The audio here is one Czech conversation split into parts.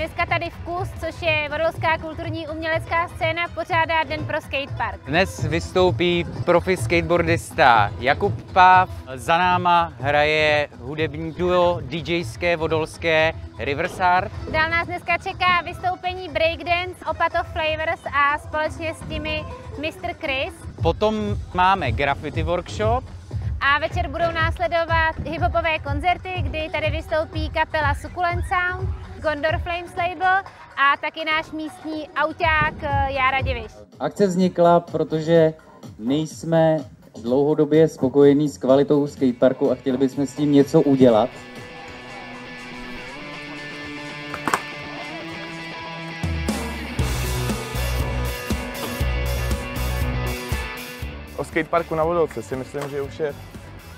dneska tady Vkus, což je vodolská kulturní umělecká scéna, pořádá Den pro skatepark. Dnes vystoupí profi skateboardista Jakub Páv. Za náma hraje hudební duo DJské vodolské Riversard. Dál nás dneska čeká vystoupení Breakdance, Opat of Flavors a společně s nimi Mr. Chris. Potom máme graffiti workshop, a večer budou následovat hiphopové koncerty, kdy tady vystoupí kapela Succulent Sound, Gondor Flames Label a taky náš místní auták eh, Jára Diviš. Akce vznikla, protože nejsme dlouhodobě spokojení s kvalitou skateparku a chtěli bychom s tím něco udělat. Skateparku na Vodolce si myslím, že už je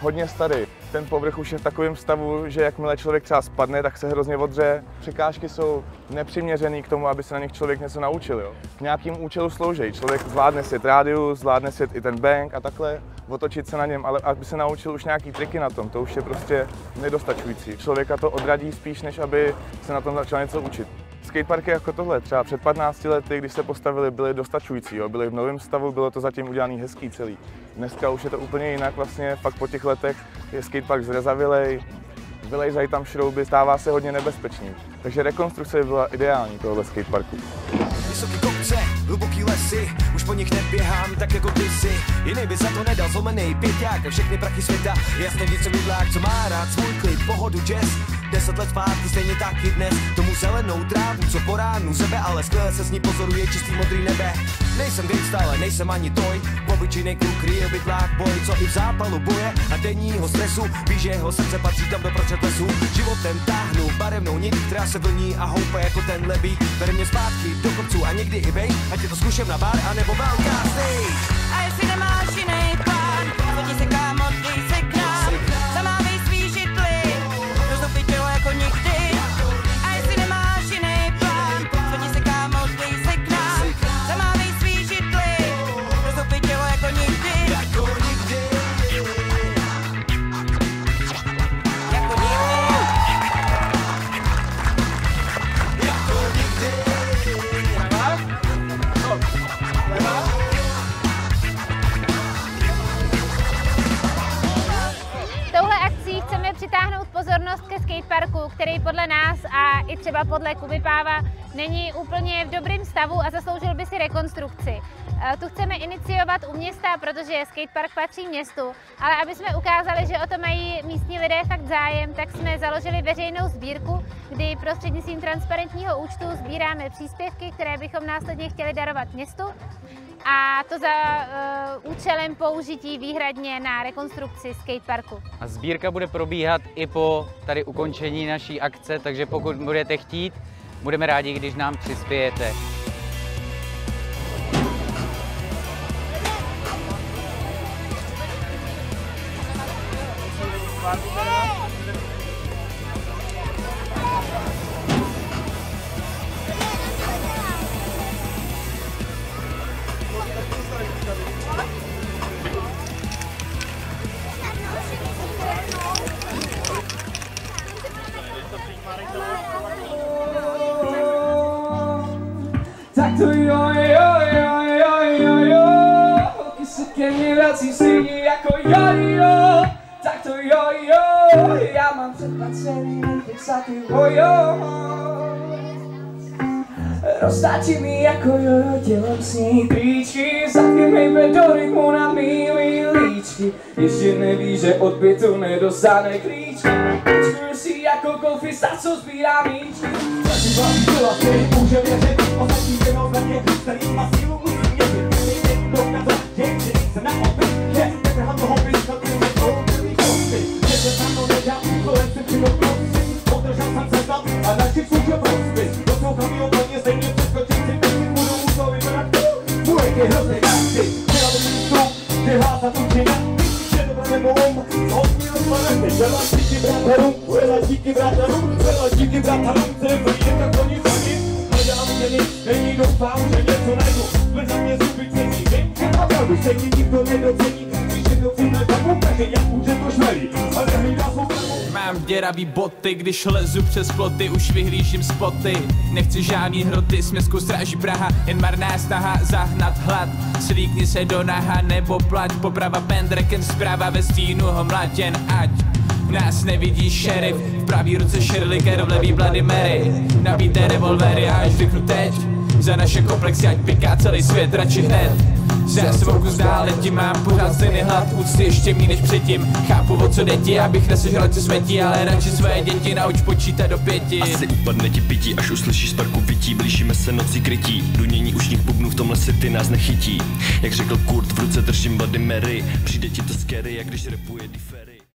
hodně starý. Ten povrch už je v takovém stavu, že jakmile člověk třeba spadne, tak se hrozně odře. Překážky jsou nepřiměřený k tomu, aby se na nich člověk něco naučil. Jo. K nějakým účelu slouží. Člověk zvládne svět rádius, zvládne svět i ten bank a takhle, otočit se na něm, ale aby se naučil už nějaký triky na tom, to už je prostě nedostačující. Člověka to odradí spíš, než aby se na tom začal něco učit. Skateparky jako tohle, třeba před 15 lety, když se postavili, byly dostačující, jo? byly v novém stavu, bylo to zatím udělané hezký celý. Dneska už je to úplně jinak, vlastně fakt po těch letech je skatepark zrezavilej, vylejzají tam šrouby, stává se hodně nebezpečný. Takže rekonstrukce by byla ideální tohohle skateparku. Vysoký kopce, hluboký lesy, už po nich neběhám tak jako ty si. Jiný by za to nedal zlomený pěťák a všechny prachy světa. Jasně více co má rád svůj klid, pohodu, jazz. Deset let zpátky, stejně taky dnes. Tomu zelenou trávu, co po ránu zebe Ale skvěle se s ní pozoruje čistý modrý nebe. Nejsem gangsta, ale nejsem ani toj. Obyčejný kluk, real by black boy Co i v zápalu boje. A denního stresu Ví, že jeho srdce patří tam do prostřed lesu Životem táhnu barevnou nit, která se vlní a houpe jako ten lebík Bere mě zpátky do kopců a někdy i vej Ať je to zkušem na bar, anebo velká A jestli nemáš skateparku, který podle nás a i třeba podle Kuby Páva není úplně v dobrém stavu a zasloužil by si rekonstrukci. Eh, Tu chceme iniciovat u města, protože skatepark patří městu, ale aby jsme ukázali, že o to mají místní lidé fakt zájem, tak jsme založili veřejnou sbírku, kdy prostřednictvím transparentního účtu sbíráme příspěvky, které bychom následně chtěli darovat městu a to za uh, účelem použití výhradně na rekonstrukci skateparku. A sbírka bude probíhat i po tady ukončení naší akce, takže pokud budete chtít, budeme rádi, když nám přispějete. Tak to jo, jo, jo, jo, jo, jo Holky se ke mně vrací stejně jako jo, jo Tak to jo, jo Já mám předplacený Netflix a ty bojo Roztáčí mi jako jojo tělem sní klíčky Zatím hejbe do rytmu na mýlý líčky. Ještě neví, že od bytu nedostane klíčky. Počkuju si jako golfista, co sbírá míčky. Zatím baví byla, který může věřit Ostatní jenom za mě, který má sílu musí měřit Každý den dokázat, že že nejsem na opět Nie chodzę jak ty, ja bym tu, gdy hasa tu cię ja Widzicie do pewnego łomu, od mnie odpalęty Żela dziki brata rum, żela dziki brata rum Żela dziki brata rum, ze wyjeżdża koniec koniec Ale ja mnie nic, nie ufał, że nie co najgór Bez na mnie zubyć, nie mi wiem, nie ma prawdy Szczegi nikt do niego cieni, widzicie do filmu Tak pokażę, jak uciec do szmeli. Děravý boty Když lezu přes ploty, už vyhlížím spoty. Nechci žádný hroty, směsku stráží Praha Jen marná snaha zahnat hlad. Slíkni se do naha nebo plať Poprava pendreken, zpráva ve stínu ho mladěn Ať. Nás nevidí šerif, v pravý ruce Shirley Kerr, v levý Bloody Mary. Nabíte revolvery a až teď Za naše komplexy, ať piká celý svět, radši hned já se kus dále, tím mám pořád stejný hlad Úcty ještě mý než předtím. Chápu o co děti, abych nesežral co světí Ale radši své děti nauč počítat do pěti. Asi upadne ti pití, až uslyšíš sparku vytí Blížíme se nocí krytí. Dunění už nich bubnů v tomhle ty nás nechytí. Jak řekl Kurt, v ruce držím Bloody Mary Přijde ti to scary, jak když repuje Differ